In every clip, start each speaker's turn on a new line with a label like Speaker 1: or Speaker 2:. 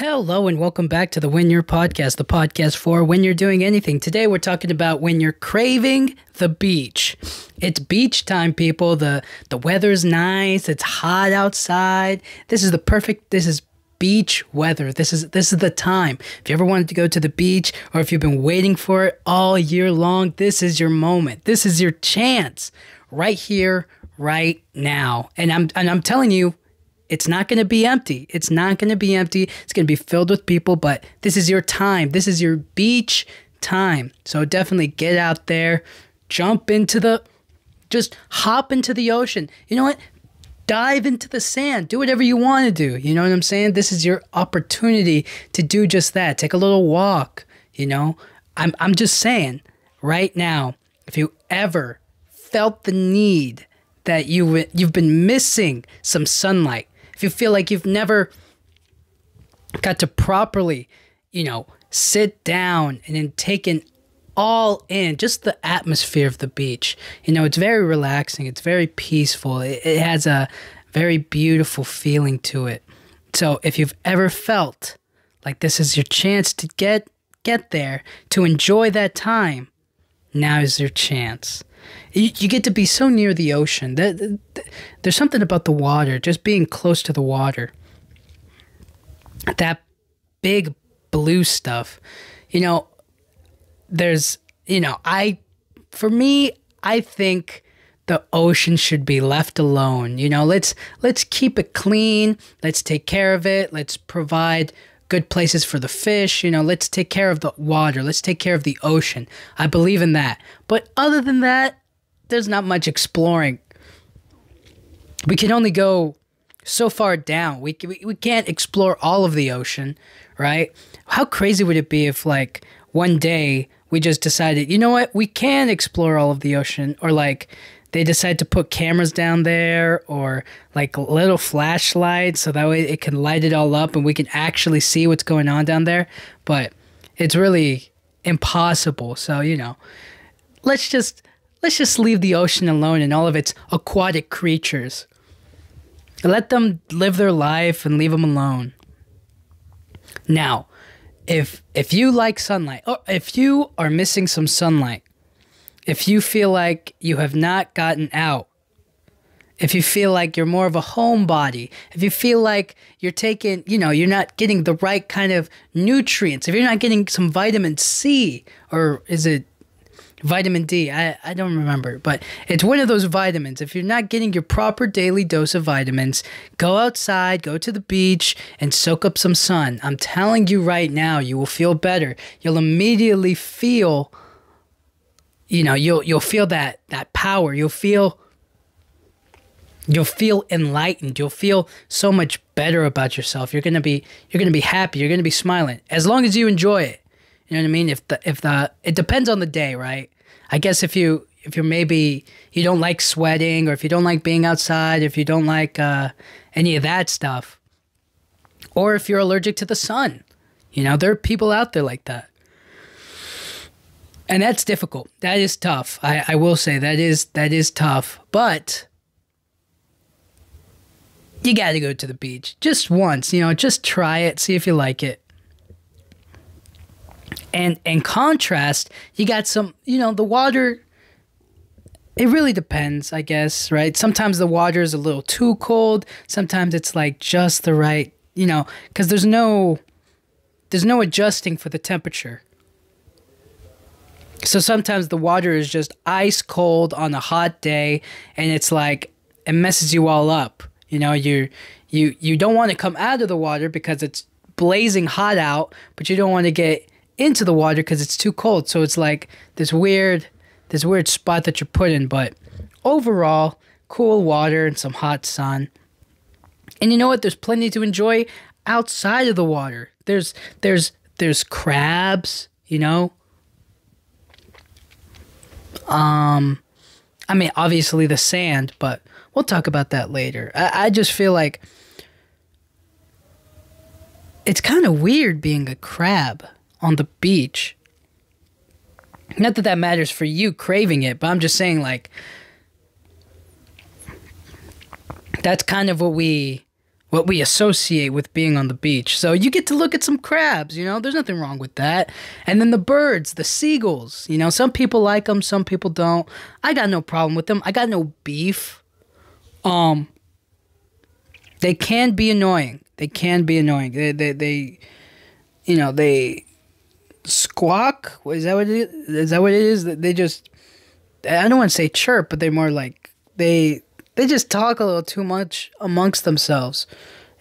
Speaker 1: Hello and welcome back to the When You're podcast, the podcast for when you're doing anything. Today we're talking about when you're craving the beach. It's beach time, people. The the weather's nice. It's hot outside. This is the perfect this is beach weather. This is this is the time. If you ever wanted to go to the beach or if you've been waiting for it all year long, this is your moment. This is your chance right here, right now. And I'm and I'm telling you it's not going to be empty. It's not going to be empty. It's going to be filled with people, but this is your time. This is your beach time. So definitely get out there, jump into the, just hop into the ocean. You know what? Dive into the sand. Do whatever you want to do. You know what I'm saying? This is your opportunity to do just that. Take a little walk. You know, I'm, I'm just saying right now, if you ever felt the need that you you've been missing some sunlight, if you feel like you've never got to properly, you know, sit down and then take in all in just the atmosphere of the beach. You know, it's very relaxing, it's very peaceful, it, it has a very beautiful feeling to it. So if you've ever felt like this is your chance to get get there, to enjoy that time, now is your chance. You, you get to be so near the ocean. That, that, there's something about the water, just being close to the water. That big blue stuff. You know, there's, you know, I, for me, I think the ocean should be left alone. You know, let's let's keep it clean. Let's take care of it. Let's provide good places for the fish. You know, let's take care of the water. Let's take care of the ocean. I believe in that. But other than that, there's not much exploring. We can only go so far down. We, we, we can't explore all of the ocean, right? How crazy would it be if, like, one day we just decided, you know what, we can explore all of the ocean, or like they decide to put cameras down there or like little flashlights so that way it can light it all up and we can actually see what's going on down there. But it's really impossible. So, you know, let's just let's just leave the ocean alone and all of its aquatic creatures. Let them live their life and leave them alone. Now, if if you like sunlight, or if you are missing some sunlight, if you feel like you have not gotten out, if you feel like you're more of a homebody, if you feel like you're taking, you know, you're not getting the right kind of nutrients, if you're not getting some vitamin C, or is it vitamin D. I, I don't remember, but it's one of those vitamins. If you're not getting your proper daily dose of vitamins, go outside, go to the beach, and soak up some sun. I'm telling you right now, you will feel better. You'll immediately feel, you know, you'll you'll feel that that power. You'll feel you'll feel enlightened. You'll feel so much better about yourself. You're gonna be you're gonna be happy. You're gonna be smiling as long as you enjoy it. You know what I mean? If the if the it depends on the day, right? I guess if you if you're maybe you don't like sweating or if you don't like being outside, if you don't like uh, any of that stuff, or if you're allergic to the sun, you know there are people out there like that, and that's difficult. That is tough. I, I will say that is that is tough, but you got to go to the beach just once. You know, just try it, see if you like it. And in contrast, you got some, you know, the water it really depends, I guess, right? Sometimes the water is a little too cold, sometimes it's like just the right, you know, cuz there's no there's no adjusting for the temperature. So sometimes the water is just ice cold on a hot day and it's like it messes you all up. You know, you you you don't want to come out of the water because it's blazing hot out, but you don't want to get into the water because it's too cold. So it's like this weird, this weird spot that you're put in. But overall, cool water and some hot sun. And you know what? There's plenty to enjoy outside of the water. There's there's there's crabs. You know. Um, I mean, obviously the sand, but we'll talk about that later. I, I just feel like it's kind of weird being a crab on the beach. Not that that matters for you craving it, but I'm just saying, like, that's kind of what we what we associate with being on the beach. So you get to look at some crabs, you know, there's nothing wrong with that. And then the birds, the seagulls, you know, some people like them, some people don't. I got no problem with them. I got no beef. Um they can be annoying. They can be annoying. They they, they you know, they squawk. Is that what it is? Is that what it is? They just I don't want to say chirp, but they're more like they they just talk a little too much amongst themselves.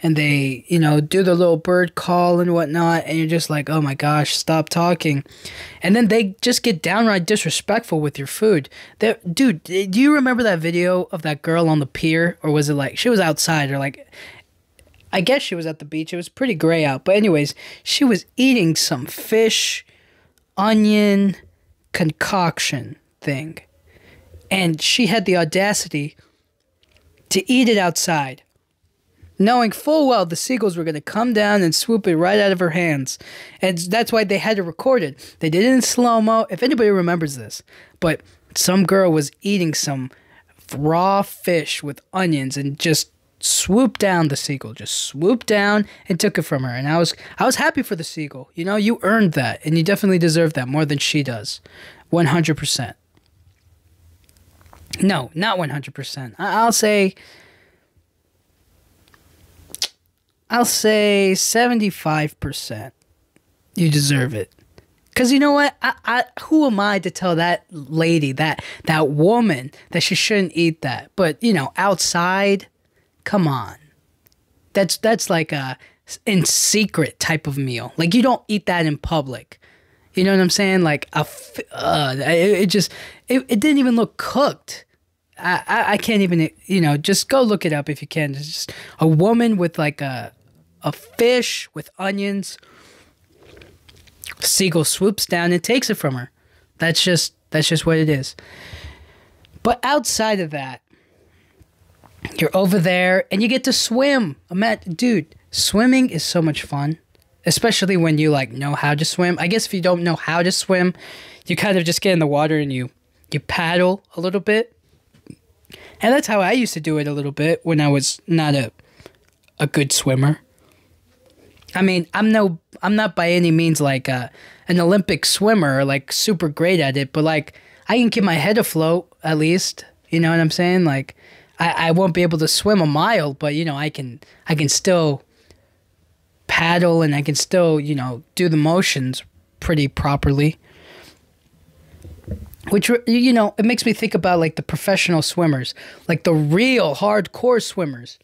Speaker 1: And they you know do the little bird call and whatnot and you're just like oh my gosh stop talking. And then they just get downright disrespectful with your food. They dude do you remember that video of that girl on the pier? Or was it like she was outside or like i guess she was at the beach. It was pretty gray out. But anyways she was eating some fish onion concoction thing. And she had the audacity to eat it outside, knowing full well the seagulls were going to come down and swoop it right out of her hands. And that's why they had to record it. They did it in slow mo, if anybody remembers this. But some girl was eating some raw fish with onions and just swooped down the seagull just swooped down and took it from her and i was i was happy for the seagull you know you earned that and you definitely deserve that more than she does 100% no, not 100%. I'll say I'll say 75%. You deserve it. Cuz you know what? I, I who am I to tell that lady, that that woman that she shouldn't eat that? But, you know, outside, come on. That's that's like a in secret type of meal. Like you don't eat that in public. You know what I'm saying? Like a, uh, it, it just it, it didn't even look cooked. I, I, I can't even you know just go look it up if you can. It's just a woman with like a a fish with onions. Seagull swoops down and takes it from her. That's just that's just what it is. But outside of that, you're over there and you get to swim. I'm at, dude, swimming is so much fun especially when you like know how to swim. I guess if you don't know how to swim, you kind of just get in the water and you you paddle a little bit. And that's how I used to do it a little bit when I was not a a good swimmer. I mean, I'm no I'm not by any means like a, an Olympic swimmer like super great at it, but like I can keep my head afloat at least. You know what I'm saying? Like I, I won't be able to swim a mile, but you know, I can I can still paddle and I can still, you know, do the motions pretty properly. Which, you know, it makes me think about like the professional swimmers, like the real hardcore swimmers.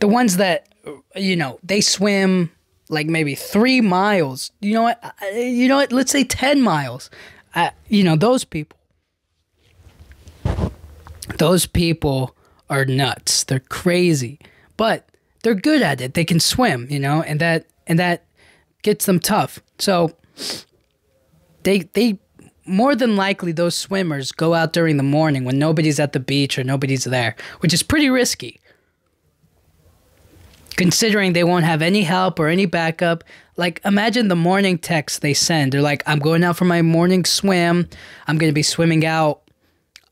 Speaker 1: The ones that, you know, they swim like maybe three miles. You know what? You know what? Let's say 10 miles. Uh, you know, those people. Those people are nuts. They're crazy. But they're good at it. They can swim, you know, and that and that gets them tough. So they they more than likely those swimmers go out during the morning when nobody's at the beach or nobody's there, which is pretty risky. Considering they won't have any help or any backup. Like imagine the morning text they send. They're like, I'm going out for my morning swim. I'm gonna be swimming out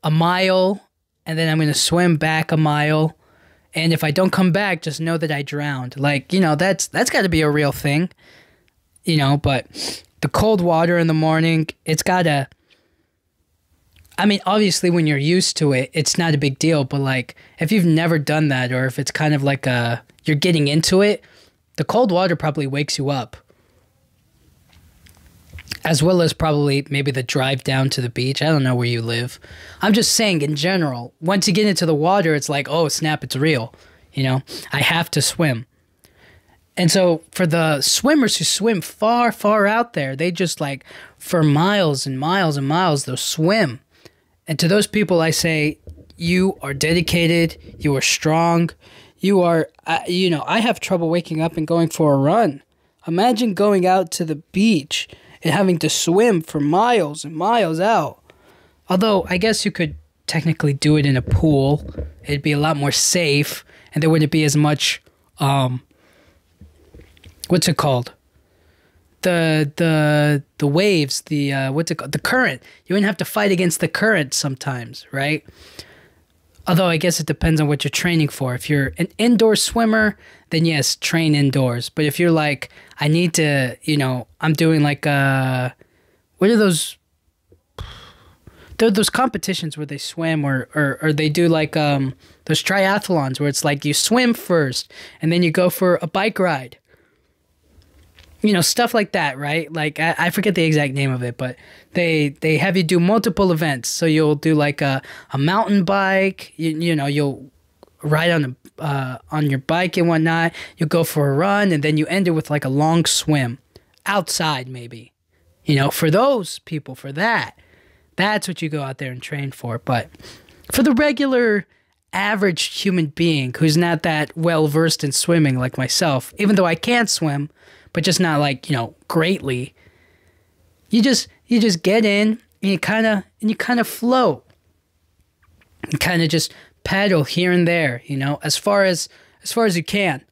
Speaker 1: a mile and then I'm gonna swim back a mile and if I don't come back, just know that I drowned. Like, you know, that's that's got to be a real thing. You know, but the cold water in the morning, it's got to I mean, obviously when you're used to it, it's not a big deal, but like if you've never done that or if it's kind of like a you're getting into it, the cold water probably wakes you up as well as probably maybe the drive down to the beach. I don't know where you live. I'm just saying in general, once you get into the water, it's like, oh, snap, it's real. You know, I have to swim. And so for the swimmers who swim far, far out there, they just like for miles and miles and miles, they'll swim. And to those people, I say, you are dedicated, you are strong, you are, uh, you know, I have trouble waking up and going for a run. Imagine going out to the beach and having to swim for miles and miles out. Although I guess you could technically do it in a pool, it'd be a lot more safe, and there wouldn't be as much um, what's it called? The the the waves, the uh, what's it called? The current. You wouldn't have to fight against the current sometimes, right? Although I guess it depends on what you're training for. If you're an indoor swimmer, then yes, train indoors. But if you're like, I need to, you know, I'm doing like uh what are those those competitions where they swim or, or, or they do like um those triathlons where it's like you swim first and then you go for a bike ride you know stuff like that right? Like I, I forget the exact name of it but they they have you do multiple events. So you'll do like a, a mountain bike you, you know you'll ride on a uh, on your bike and whatnot. You'll go for a run and then you end it with like a long swim outside maybe you know for those people for that. That's what you go out there and train for. But for the regular average human being who's not that well versed in swimming like myself even though i can't swim but just not like you know greatly. You just you just get in and you kind of and you kind of float. You kind of just paddle here and there, you know, as far as as far as you can.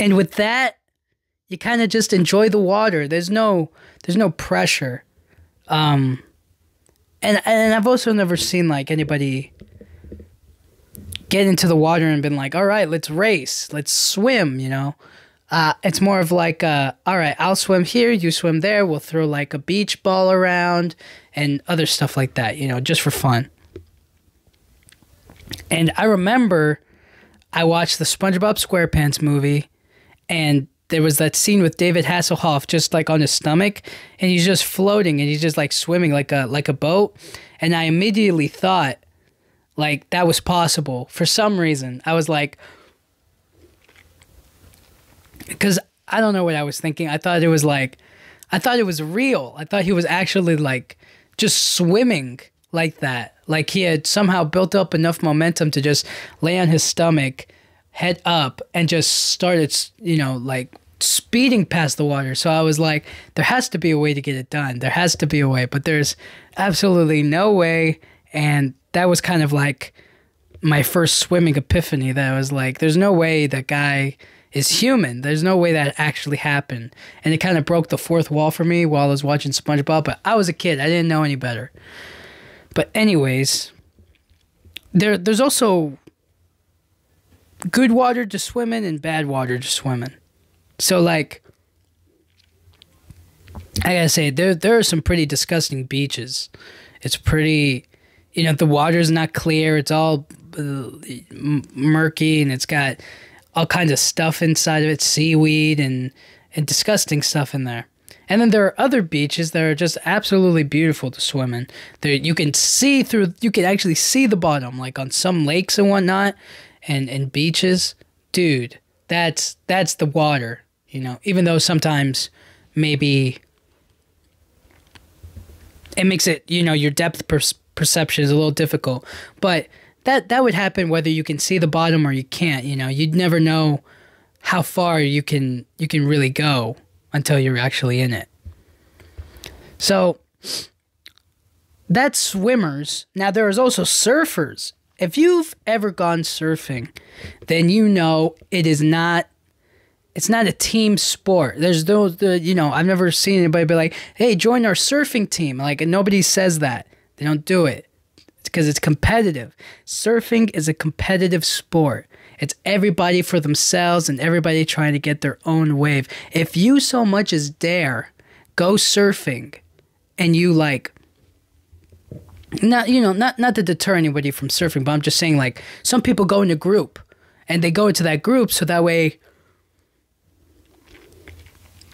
Speaker 1: And with that, you kind of just enjoy the water. There's no there's no pressure. Um and and I've also never seen like anybody get into the water and been like, all right, let's race, let's swim, you know. Uh, it's more of like, uh, all right, I'll swim here, you swim there. We'll throw like a beach ball around and other stuff like that, you know, just for fun. And I remember I watched the SpongeBob SquarePants movie, and there was that scene with David Hasselhoff just like on his stomach, and he's just floating and he's just like swimming like a like a boat. And I immediately thought, like that was possible for some reason. I was like, because I don't know what I was thinking. I thought it was like, I thought it was real. I thought he was actually like just swimming like that. Like he had somehow built up enough momentum to just lay on his stomach, head up, and just started, you know, like speeding past the water. So I was like, there has to be a way to get it done. There has to be a way, but there's absolutely no way. And that was kind of like my first swimming epiphany that I was like, there's no way that guy is human. There's no way that actually happened. And it kind of broke the fourth wall for me while I was watching SpongeBob, but I was a kid. I didn't know any better. But anyways, there there's also good water to swim in and bad water to swim in. So like I gotta say there there are some pretty disgusting beaches. It's pretty you know the water's not clear it's all uh, murky and it's got all kinds of stuff inside of it seaweed and and disgusting stuff in there. And then there are other beaches that are just absolutely beautiful to swim in. There you can see through you can actually see the bottom like on some lakes and whatnot and and beaches. Dude that's that's the water you know even though sometimes maybe it makes it you know your depth pers- perception is a little difficult. But that that would happen whether you can see the bottom or you can't. You know, you'd never know how far you can you can really go until you're actually in it. So that's swimmers. Now there is also surfers. If you've ever gone surfing, then you know it is not it's not a team sport. There's those the you know, I've never seen anybody be like, "Hey, join our surfing team." Like nobody says that. They don't do it It's because it's competitive. Surfing is a competitive sport. It's everybody for themselves and everybody trying to get their own wave. If you so much as dare go surfing and you like not you know not not to deter anybody from surfing, but I'm just saying like some people go in a group and they go into that group so that way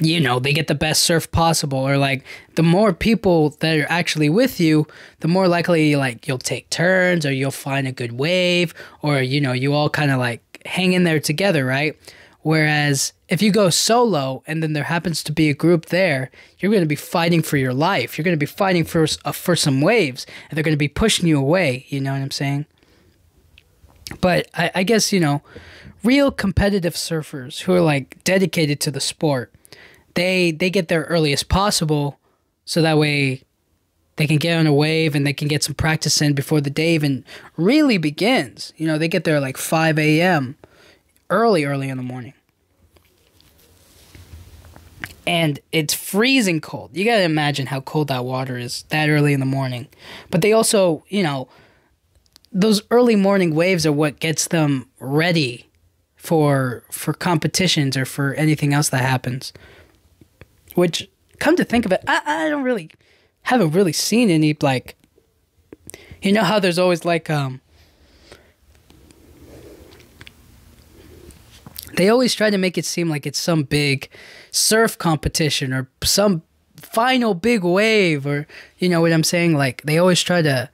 Speaker 1: you know they get the best surf possible or like the more people that are actually with you the more likely like you'll take turns or you'll find a good wave or you know you all kind of like hang in there together right? Whereas if you go solo and then there happens to be a group there you're going to be fighting for your life. You're going to be fighting for uh, for some waves and they're going to be pushing you away you know what i'm saying? But I, I guess you know real competitive surfers who are like dedicated to the sport they they get there early as possible so that way they can get on a wave and they can get some practice in before the day even really begins. You know, they get there like 5 a.m. early, early in the morning. and it's freezing cold. You got to imagine how cold that water is that early in the morning. But they also, you know, those early morning waves are what gets them ready for for competitions or for anything else that happens. Which come to think of it, I, I don't really haven't really seen any like you know how there's always like um they always try to make it seem like it's some big surf competition or some final big wave or you know what I'm saying? Like they always try to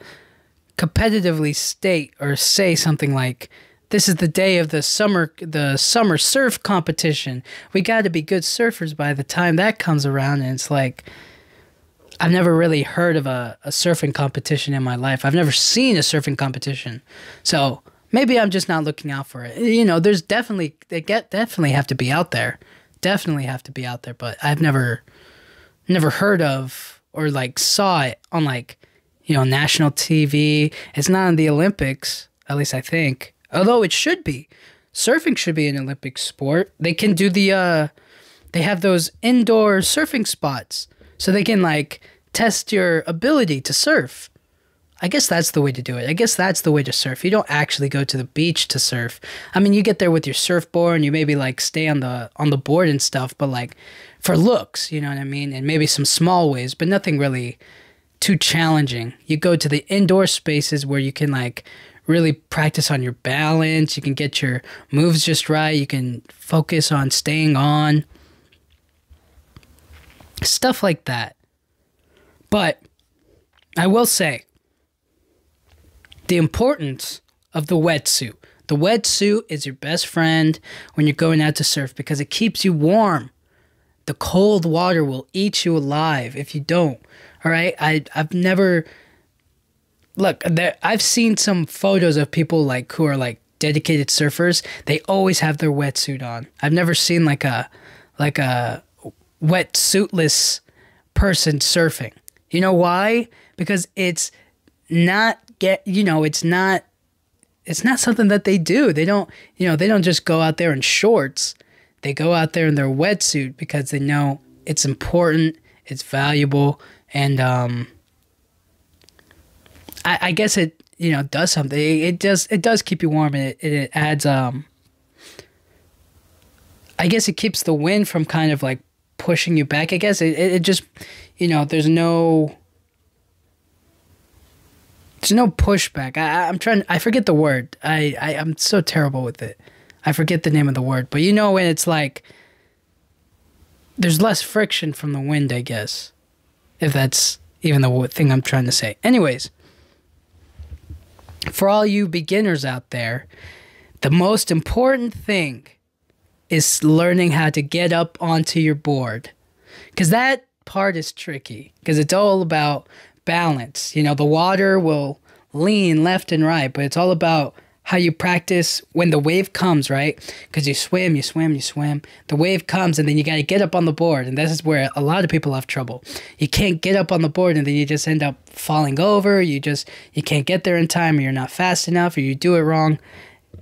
Speaker 1: competitively state or say something like this is the day of the summer the summer surf competition we got to be good surfers by the time that comes around and it's like I've never really heard of a, a surfing competition in my life I've never seen a surfing competition so maybe I'm just not looking out for it. You know, there's definitely they get definitely have to be out there, definitely have to be out there. But I've never, never heard of or like saw it on like, you know, national TV. It's not in the Olympics, at least I think. Although it should be. Surfing should be an Olympic sport. They can do the uh they have those indoor surfing spots so they can like test your ability to surf. I guess that's the way to do it. I guess that's the way to surf. You don't actually go to the beach to surf. I mean, you get there with your surfboard and you maybe like stay on the on the board and stuff, but like for looks, you know what I mean? And maybe some small waves, but nothing really too challenging. You go to the indoor spaces where you can like really practice on your balance, you can get your moves just right, you can focus on staying on stuff like that. But I will say the importance of the wetsuit. The wetsuit is your best friend when you're going out to surf because it keeps you warm. The cold water will eat you alive if you don't. All right? I I've never Look, there, I've seen some photos of people like who are like dedicated surfers. They always have their wetsuit on. I've never seen like a like a wetsuitless person surfing. You know why? Because it's not get you know it's not it's not something that they do they don't you know they don't just go out there in shorts they go out there in their wetsuit because they know it's important it's valuable and um i, I guess it you know does something it, it does it does keep you warm and it, it adds um i guess it keeps the wind from kind of like pushing you back i guess it, it just you know there's no there's no pushback. I, I'm trying. I forget the word. I, I I'm so terrible with it. I forget the name of the word. But you know when it's like there's less friction from the wind. I guess if that's even the thing I'm trying to say. Anyways, for all you beginners out there, the most important thing is learning how to get up onto your board. Because that part is tricky. Because it's all about balance. You know, the water will lean left and right, but it's all about how you practice when the wave comes, right? Because you swim, you swim, you swim. The wave comes, and then you got to get up on the board. And this is where a lot of people have trouble. You can't get up on the board, and then you just end up falling over. You just, you can't get there in time, or you're not fast enough, or you do it wrong.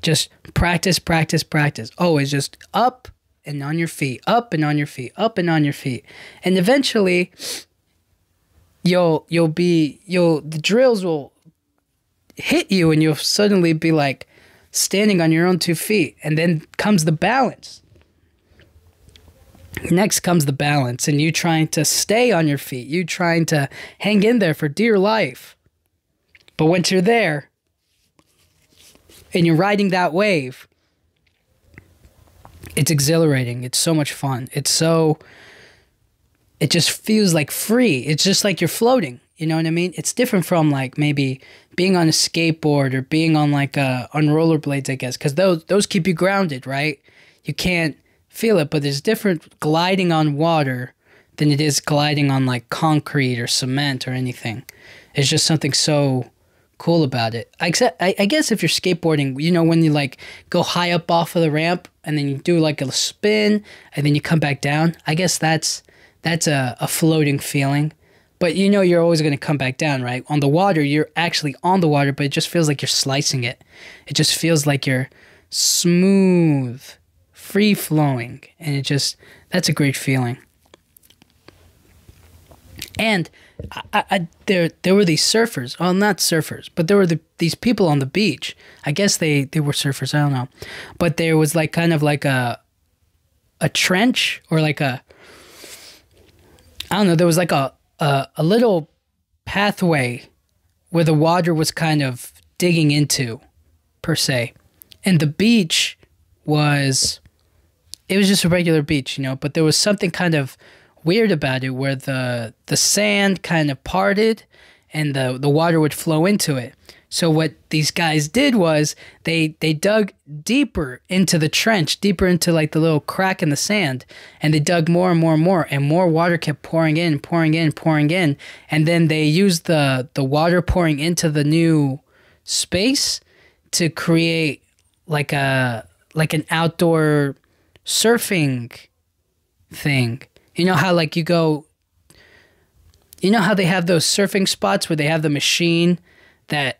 Speaker 1: Just practice, practice, practice. Always just up and on your feet, up and on your feet, up and on your feet. And eventually, you'll you'll be you'll the drills will hit you and you'll suddenly be like standing on your own two feet and then comes the balance next comes the balance and you trying to stay on your feet you trying to hang in there for dear life but once you're there and you're riding that wave it's exhilarating it's so much fun it's so it just feels like free. It's just like you're floating. You know what I mean? It's different from like maybe being on a skateboard or being on like a on rollerblades, I guess, because those those keep you grounded, right? You can't feel it, but there's different gliding on water than it is gliding on like concrete or cement or anything. It's just something so cool about it. Except, I, I guess if you're skateboarding, you know, when you like go high up off of the ramp and then you do like a spin and then you come back down, I guess that's that's a, a floating feeling. But you know you're always going to come back down, right? On the water, you're actually on the water, but it just feels like you're slicing it. It just feels like you're smooth, free flowing. And it just, that's a great feeling. And I, I, there there were these surfers. Well, not surfers, but there were the, these people on the beach. I guess they they were surfers. I don't know, but there was like kind of like a a trench or like a I don't know. There was like a a, a little pathway where the water was kind of digging into, per se, and the beach was it was just a regular beach, you know. But there was something kind of weird about it where the the sand kind of parted and the the water would flow into it. So what these guys did was they they dug deeper into the trench, deeper into like the little crack in the sand, and they dug more and more and more, and more water kept pouring in, pouring in, pouring in, and then they used the the water pouring into the new space to create like a like an outdoor surfing thing. You know how like you go you know how they have those surfing spots where they have the machine that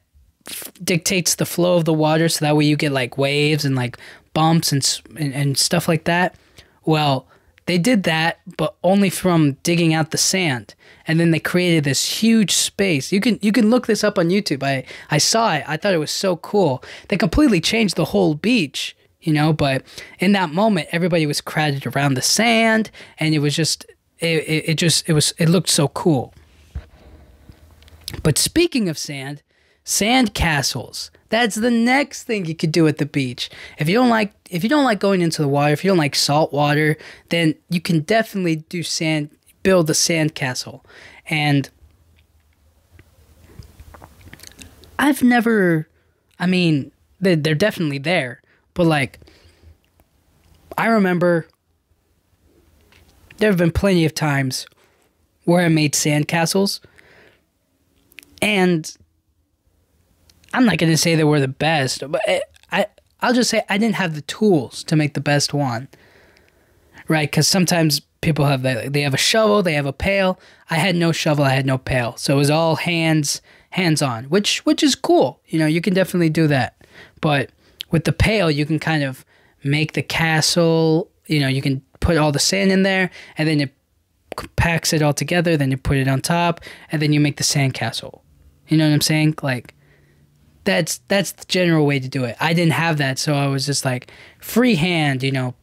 Speaker 1: dictates the flow of the water so that way you get like waves and like bumps and, and and stuff like that. Well, they did that but only from digging out the sand and then they created this huge space. You can you can look this up on YouTube. I I saw it. I thought it was so cool. They completely changed the whole beach, you know, but in that moment everybody was crowded around the sand and it was just it, it, it just it was it looked so cool. But speaking of sand, sand castles. That's the next thing you could do at the beach. If you don't like if you don't like going into the water, if you don't like salt water, then you can definitely do sand build a sand castle. And I've never I mean, they're, they're definitely there, but like I remember there have been plenty of times where I made sand castles and I'm not going to say they were the best, but I, I I'll just say I didn't have the tools to make the best one. Right? Cuz sometimes people have that they have a shovel, they have a pail. I had no shovel, I had no pail. So it was all hands hands on, which which is cool. You know, you can definitely do that. But with the pail, you can kind of make the castle, you know, you can put all the sand in there and then it packs it all together, then you put it on top and then you make the sand castle. You know what I'm saying? Like that's that's the general way to do it. I didn't have that, so I was just like freehand, you know,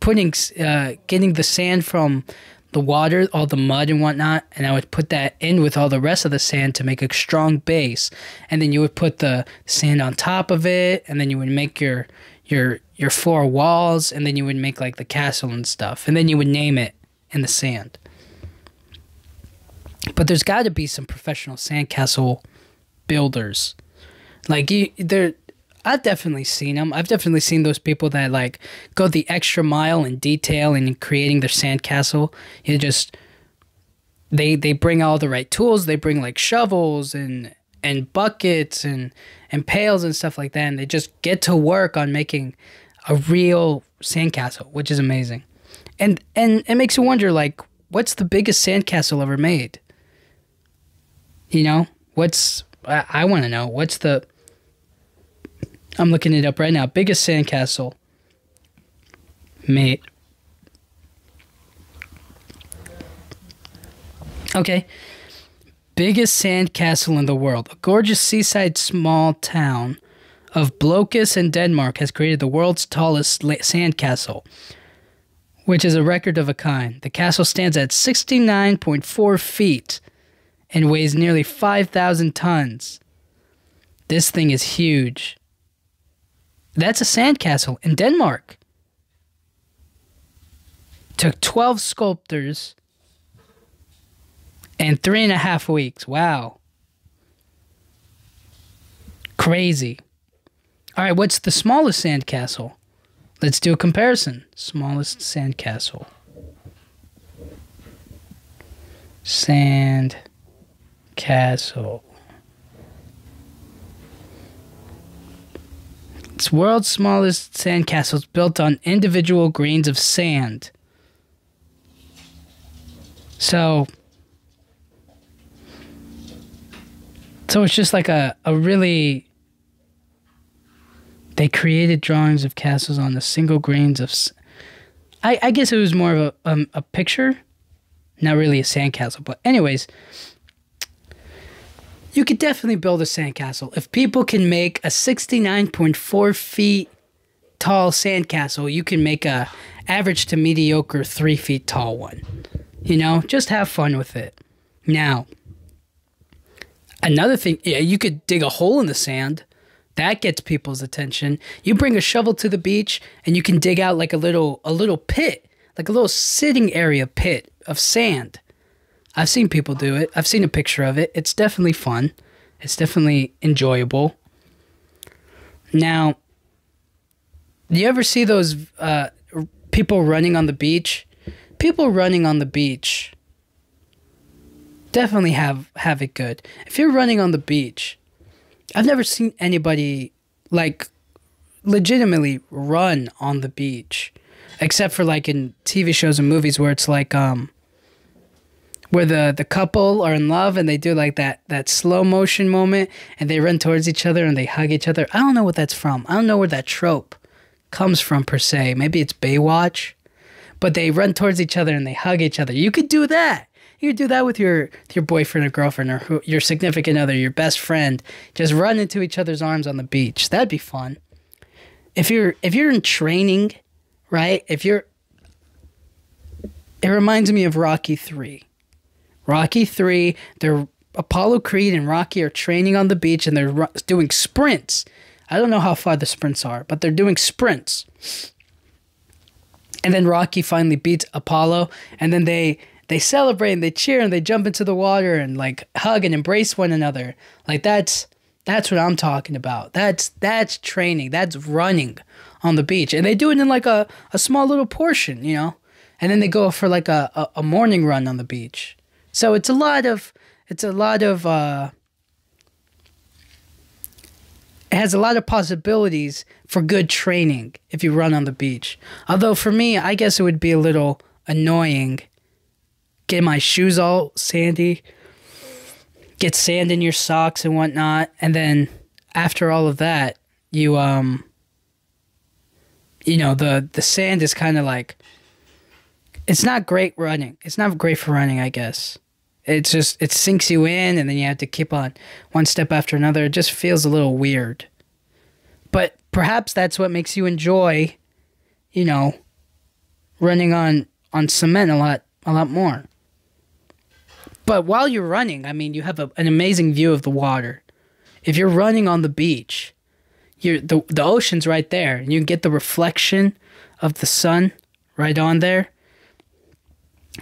Speaker 1: putting uh, getting the sand from the water, all the mud and whatnot, and I would put that in with all the rest of the sand to make a strong base, and then you would put the sand on top of it, and then you would make your your your four walls, and then you would make like the castle and stuff, and then you would name it in the sand. But there's got to be some professional sandcastle builders like you, there, I've definitely seen them. I've definitely seen those people that like go the extra mile in detail in creating their sandcastle. You just they they bring all the right tools. They bring like shovels and and buckets and and pails and stuff like that, and they just get to work on making a real sandcastle, which is amazing. And and it makes you wonder like what's the biggest sandcastle ever made? You know, what's I, I want to know what's the I'm looking it up right now. Biggest sandcastle Mate. Okay. Biggest sandcastle in the world. A gorgeous seaside small town of Blokhus in Denmark has created the world's tallest sandcastle, which is a record of a kind. The castle stands at 69.4 feet and weighs nearly 5,000 tons. This thing is huge. That's a sandcastle in Denmark. Took 12 sculptors and three and a half weeks. Wow. Crazy. All right, what's the smallest sandcastle? Let's do a comparison. Smallest sandcastle. Sand castle. It's world's smallest sandcastles built on individual grains of sand. So So it's just like a, a really they created drawings of castles on the single grains of I, I guess it was more of a um, a picture not really a sandcastle. But anyways, you could definitely build a sandcastle if people can make a 69.4 feet tall sandcastle. You can make a average to mediocre three feet tall one. You know, just have fun with it. Now, another thing, yeah, you could dig a hole in the sand. That gets people's attention. You bring a shovel to the beach and you can dig out like a little a little pit, like a little sitting area pit of sand. I've seen people do it. I've seen a picture of it. It's definitely fun. It's definitely enjoyable. Now, do you ever see those uh, people running on the beach? People running on the beach definitely have have it good. If you're running on the beach, I've never seen anybody like legitimately run on the beach, except for like in TV shows and movies where it's like um where the the couple are in love and they do like that that slow motion moment and they run towards each other and they hug each other. I don't know what that's from. I don't know where that trope comes from per se. Maybe it's Baywatch, but they run towards each other and they hug each other. You could do that. You could do that with your your boyfriend or girlfriend or who, your significant other, your best friend. Just run into each other's arms on the beach. That'd be fun. If you're if you're in training, right? If you're it reminds me of Rocky 3. Rocky 3, they're Apollo Creed and Rocky are training on the beach and they're doing sprints. I don't know how far the sprints are, but they're doing sprints. And then Rocky finally beats Apollo and then they they celebrate and they cheer and they jump into the water and like hug and embrace one another. Like that's that's what I'm talking about. That's that's training. That's running on the beach. And they do it in like a, a small little portion, you know? And then they go for like a, a, a morning run on the beach. So it's a lot of it's a lot of uh it has a lot of possibilities for good training if you run on the beach. Although for me, I guess it would be a little annoying. Get my shoes all sandy, get sand in your socks and whatnot, and then after all of that, you um, you know the the sand is kind of like it's not great running. It's not great for running, I guess. It's just it sinks you in, and then you have to keep on one step after another. It just feels a little weird. But perhaps that's what makes you enjoy, you know, running on on cement a lot a lot more. But while you're running, I mean, you have a, an amazing view of the water. If you're running on the beach, you're the the ocean's right there, and you get the reflection of the sun right on there.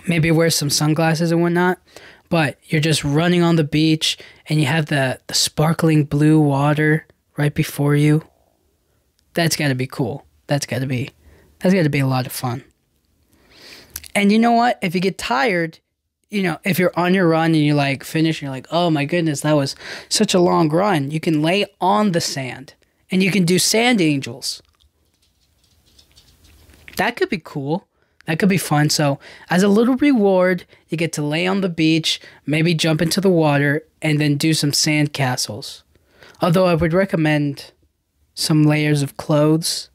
Speaker 1: Maybe wear some sunglasses and whatnot but you're just running on the beach and you have the, the sparkling blue water right before you. That's got to be cool. That's got to be that's got to be a lot of fun. And you know what? If you get tired, you know, if you're on your run and you like finish you're like, "Oh my goodness, that was such a long run." You can lay on the sand and you can do sand angels. That could be cool. That could be fun. So, as a little reward, you get to lay on the beach, maybe jump into the water, and then do some sand castles. Although I would recommend some layers of clothes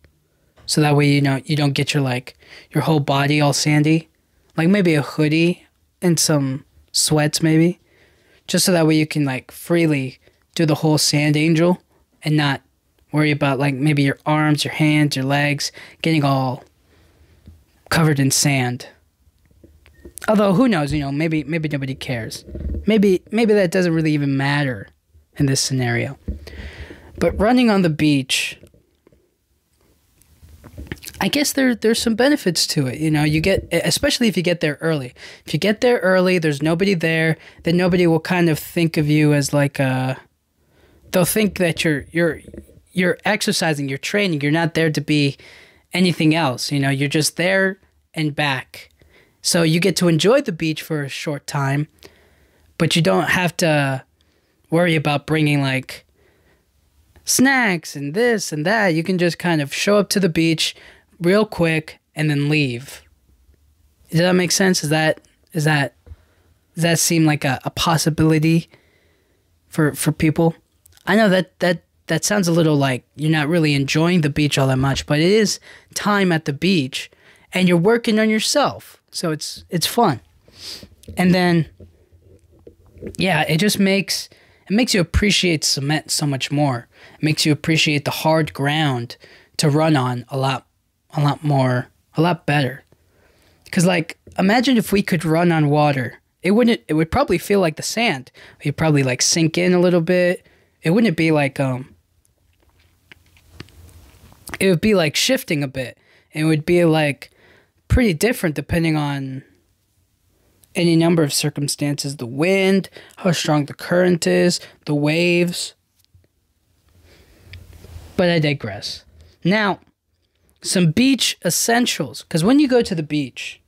Speaker 1: so that way you know you don't get your like your whole body all sandy. Like maybe a hoodie and some sweats maybe. Just so that way you can like freely do the whole sand angel and not worry about like maybe your arms, your hands, your legs getting all covered in sand. Although who knows, you know, maybe maybe nobody cares. Maybe maybe that doesn't really even matter in this scenario. But running on the beach I guess there there's some benefits to it. You know, you get especially if you get there early. If you get there early, there's nobody there, then nobody will kind of think of you as like a they'll think that you're you're you're exercising, you're training, you're not there to be anything else. You know, you're just there and back. So you get to enjoy the beach for a short time, but you don't have to worry about bringing like snacks and this and that. You can just kind of show up to the beach real quick and then leave. Does that make sense? Is that is that does that seem like a, a possibility for for people? I know that that that sounds a little like you're not really enjoying the beach all that much, but it is time at the beach and you're working on yourself. So it's it's fun. And then yeah, it just makes it makes you appreciate cement so much more. It makes you appreciate the hard ground to run on a lot a lot more, a lot better. Cuz like imagine if we could run on water. It wouldn't it would probably feel like the sand. It'd probably like sink in a little bit. It wouldn't be like um it would be like shifting a bit. and It would be like pretty different depending on any number of circumstances the wind, how strong the current is, the waves. But I digress. Now, some beach essentials. Because when you go to the beach,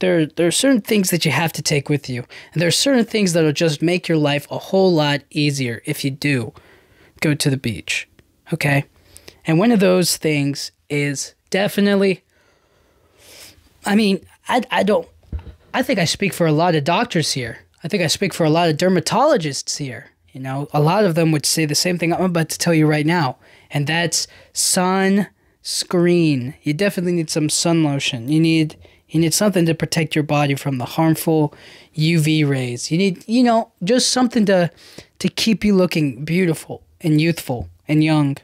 Speaker 1: there, there are certain things that you have to take with you. And there are certain things that will just make your life a whole lot easier if you do go to the beach. Okay? And one of those things is definitely, I mean, I, I don't, I think I speak for a lot of doctors here. I think I speak for a lot of dermatologists here. You know, a lot of them would say the same thing I'm about to tell you right now, and that's sunscreen. You definitely need some sun lotion. You need you need something to protect your body from the harmful UV rays. You need, you know, just something to to keep you looking beautiful and youthful and young.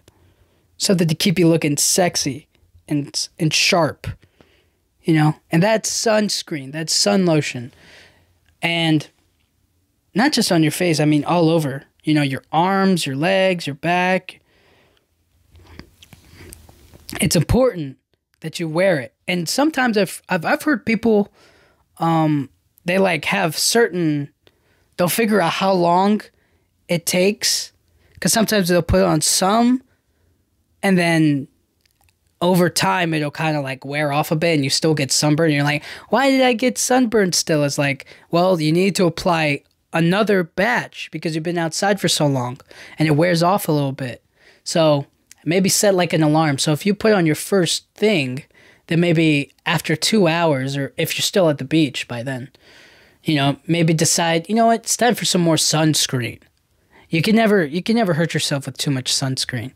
Speaker 1: Something to keep you looking sexy and and sharp you know, and that's sunscreen, that's sun lotion. And not just on your face, I mean all over, you know, your arms, your legs, your back. It's important that you wear it. And sometimes I've I've, I've heard people um they like have certain they'll figure out how long it takes cuz sometimes they'll put on some and then over time it'll kind of like wear off a bit and you still get sunburned. you're like, why did I get sunburned still? It's like, well, you need to apply another batch because you've been outside for so long and it wears off a little bit. So maybe set like an alarm. So if you put on your first thing, then maybe after two hours or if you're still at the beach by then, you know, maybe decide, you know what, it's time for some more sunscreen. You can never you can never hurt yourself with too much sunscreen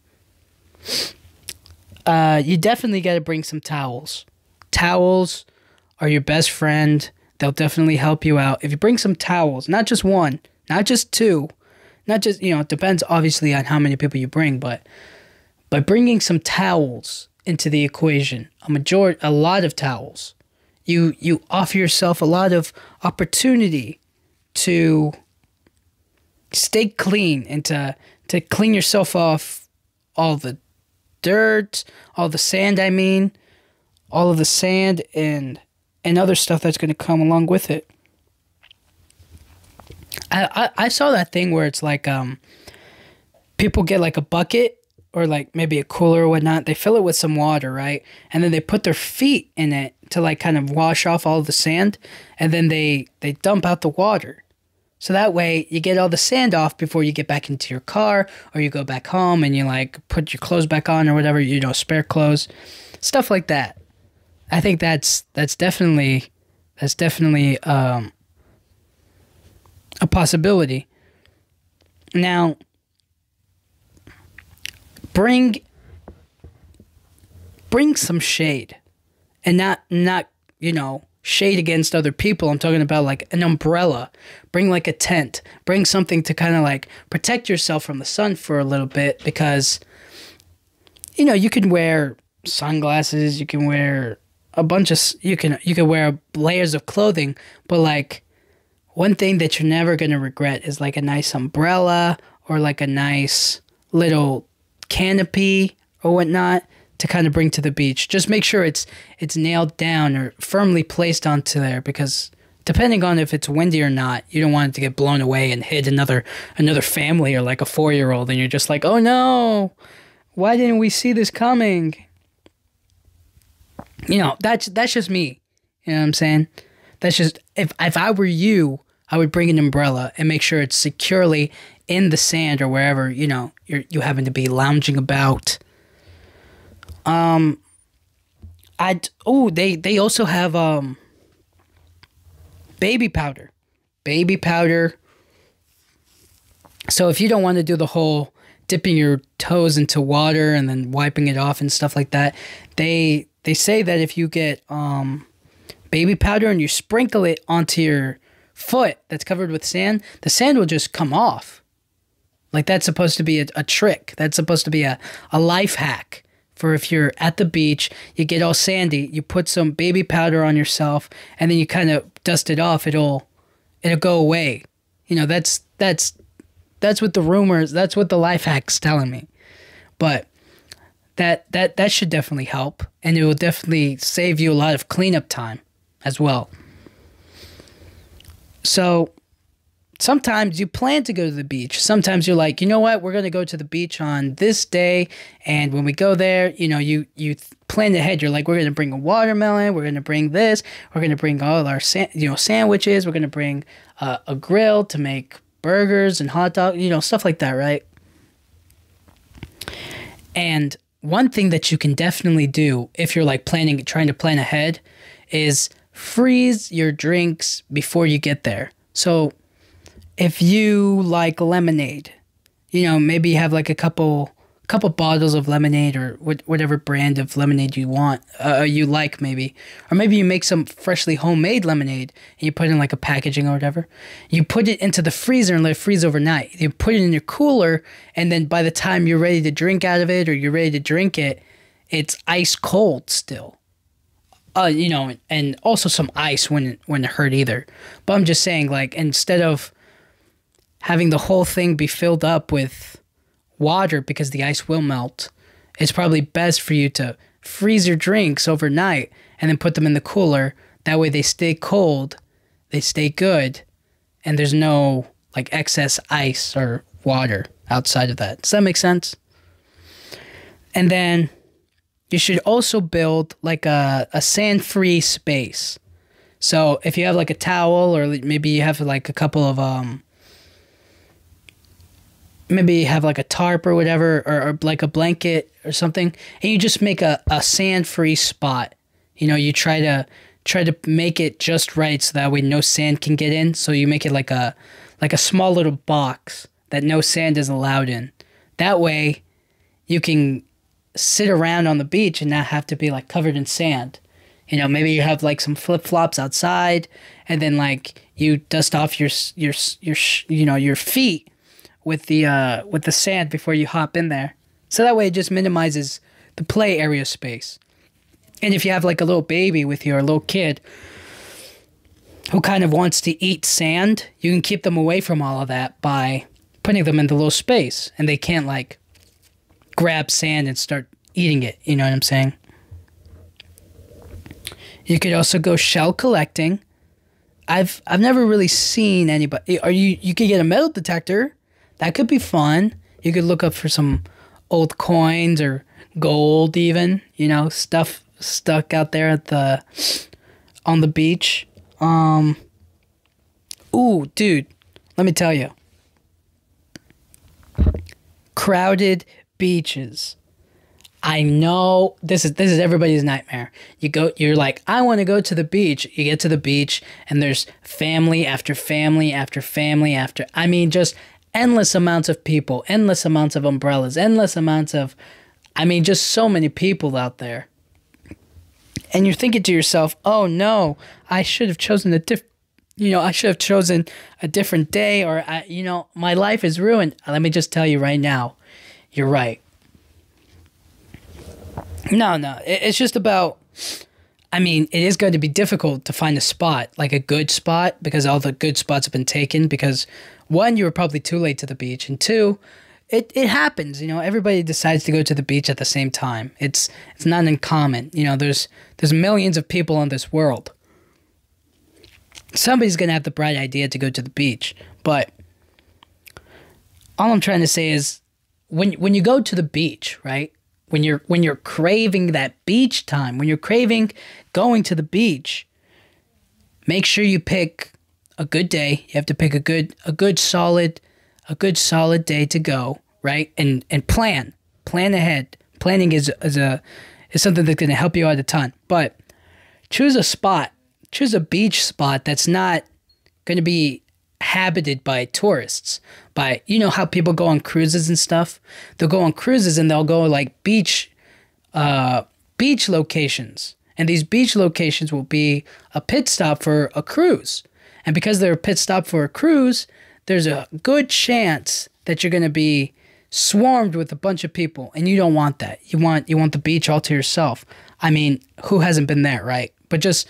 Speaker 1: uh, you definitely got to bring some towels. Towels are your best friend. They'll definitely help you out. If you bring some towels, not just one, not just two, not just, you know, it depends obviously on how many people you bring, but by bringing some towels into the equation, a majority, a lot of towels, you you offer yourself a lot of opportunity to stay clean and to to clean yourself off all the dirt, all the sand, I mean, all of the sand and and other stuff that's going to come along with it. I, I, I saw that thing where it's like um people get like a bucket or like maybe a cooler or whatnot. They fill it with some water, right? And then they put their feet in it to like kind of wash off all the sand, and then they they dump out the water. So that way you get all the sand off before you get back into your car or you go back home and you like put your clothes back on or whatever, you know, spare clothes. Stuff like that. I think that's that's definitely that's definitely um, a possibility. Now bring bring some shade and not not, you know, shade against other people. I'm talking about like an umbrella. Bring like a tent. Bring something to kind of like protect yourself from the sun for a little bit because you know, you can wear sunglasses, you can wear a bunch of you can you can wear layers of clothing, but like one thing that you're never going to regret is like a nice umbrella or like a nice little canopy or whatnot to kind of bring to the beach. Just make sure it's it's nailed down or firmly placed onto there because depending on if it's windy or not, you don't want it to get blown away and hit another another family or like a 4-year-old and you're just like, "Oh no. Why didn't we see this coming?" You know, that's that's just me. You know what I'm saying? That's just if if I were you, I would bring an umbrella and make sure it's securely in the sand or wherever, you know, you're you happen to be lounging about. Um, I oh they they also have um baby powder, baby powder. So if you don't want to do the whole dipping your toes into water and then wiping it off and stuff like that, they they say that if you get um baby powder and you sprinkle it onto your foot that's covered with sand, the sand will just come off. Like that's supposed to be a, a trick. That's supposed to be a, a life hack for if you're at the beach, you get all sandy, you put some baby powder on yourself, and then you kind of dust it off. It'll it'll go away. You know, that's that's that's what the rumors. That's what the life hack's telling me. But that that that should definitely help, and it will definitely save you a lot of cleanup time as well. So sometimes you plan to go to the beach. Sometimes you're like, you know what, we're going to go to the beach on this day, and when we go there, you know, you you plan ahead. You're like, we're going to bring a watermelon, we're going to bring this, we're going to bring all our you know sandwiches, we're going to bring uh, a grill to make burgers and hot dog, you know, stuff like that, right? And one thing that you can definitely do if you're like planning, trying to plan ahead, is freeze your drinks before you get there. So if you like lemonade, you know, maybe you have like a couple couple bottles of lemonade or whatever brand of lemonade you want, uh, you like maybe, or maybe you make some freshly homemade lemonade and you put in like a packaging or whatever. You put it into the freezer and let it freeze overnight. You put it in your cooler, and then by the time you're ready to drink out of it or you're ready to drink it, it's ice cold still. Uh, you know, and also some ice when it hurt either. But I'm just saying, like, instead of having the whole thing be filled up with water because the ice will melt, it's probably best for you to freeze your drinks overnight and then put them in the cooler. That way they stay cold, they stay good, and there's no like excess ice or water outside of that. Does that make sense? And then you should also build like a, a sand free space. So if you have like a towel or maybe you have like a couple of um maybe have like a tarp or whatever or, or like a blanket or something and you just make a, a sand free spot. You know, you try to try to make it just right so that way no sand can get in. So you make it like a like a small little box that no sand is allowed in. That way you can sit around on the beach and not have to be like covered in sand. You know, maybe you have like some flip flops outside, and then like you dust off your your your you know your feet with the uh, with the sand before you hop in there. So that way it just minimizes the play area space. And if you have like a little baby with you or a little kid who kind of wants to eat sand, you can keep them away from all of that by putting them in the little space and they can't like grab sand and start eating it. You know what I'm saying? You could also go shell collecting. I've I've never really seen anybody. Are you you could get a metal detector? That could be fun. You could look up for some old coins or gold, even you know stuff stuck out there at the on the beach. Um. Ooh, dude, let me tell you. Crowded beaches. I know this is this is everybody's nightmare. You go you're like, I want to go to the beach. You get to the beach and there's family after family after family after I mean just endless amounts of people, endless amounts of umbrellas, endless amounts of I mean just so many people out there. And you're thinking to yourself, "Oh no, I should have chosen a diff you know, I should have chosen a different day or I, you know, my life is ruined." Let me just tell you right now you're right. No, no. It's just about. I mean, it is going to be difficult to find a spot, like a good spot, because all the good spots have been taken. Because one, you were probably too late to the beach, and two, it, it happens. You know, everybody decides to go to the beach at the same time. It's it's not uncommon. You know, there's there's millions of people in this world. Somebody's gonna have the bright idea to go to the beach, but all I'm trying to say is when when you go to the beach, right? When you're when you're craving that beach time, when you're craving going to the beach, make sure you pick a good day. You have to pick a good a good solid a good solid day to go, right? And and plan. Plan ahead. Planning is is a is something that's going to help you out a ton. But choose a spot. Choose a beach spot that's not going to be habited by tourists by you know how people go on cruises and stuff they'll go on cruises and they'll go like beach uh beach locations and these beach locations will be a pit stop for a cruise And because they're a pit stop for a cruise, there's a good chance that you're going to be swarmed with a bunch of people and you don't want that. You want you want the beach all to yourself. I mean, who hasn't been there, right? But just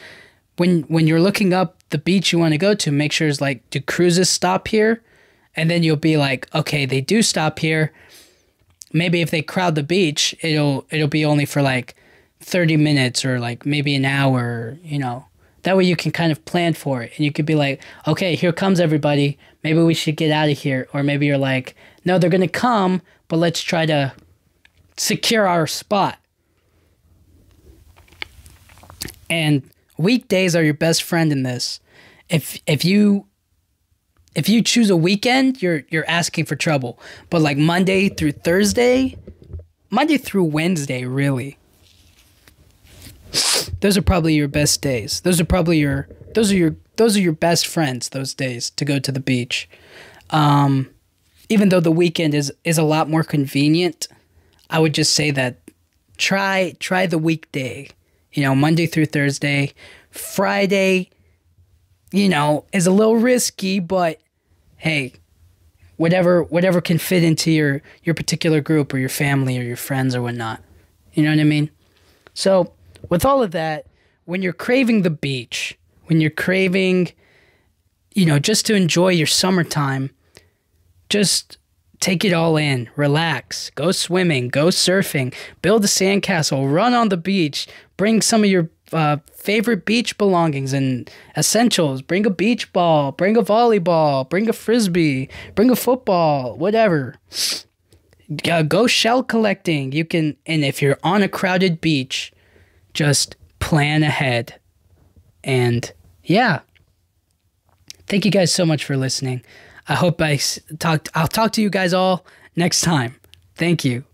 Speaker 1: when when you're looking up the beach you want to go to, make sure it's like do cruises stop here? And then you'll be like, okay, they do stop here. Maybe if they crowd the beach, it'll it'll be only for like 30 minutes or like maybe an hour, you know. That way you can kind of plan for it and you could be like, okay, here comes everybody. Maybe we should get out of here. Or maybe you're like, no, they're going to come, but let's try to secure our spot. And weekdays are your best friend in this. If if you if you choose a weekend, you're you're asking for trouble. But like Monday through Thursday, Monday through Wednesday, really those are probably your best days. Those are probably your those are your those are your best friends those days to go to the beach. Um, even though the weekend is is a lot more convenient, I would just say that try try the weekday. You know, Monday through Thursday. Friday, you know, is a little risky, but hey, whatever whatever can fit into your your particular group or your family or your friends or whatnot. You know what I mean? So with all of that, when you're craving the beach, when you're craving, you know, just to enjoy your summertime, just take it all in, relax, go swimming, go surfing, build a sandcastle, run on the beach, bring some of your uh, favorite beach belongings and essentials. Bring a beach ball, bring a volleyball, bring a frisbee, bring a football, whatever. Uh, go shell collecting. You can, and if you're on a crowded beach, just plan ahead. And yeah. Thank you guys so much for listening. I hope I talked I'll talk to you guys all next time. Thank you.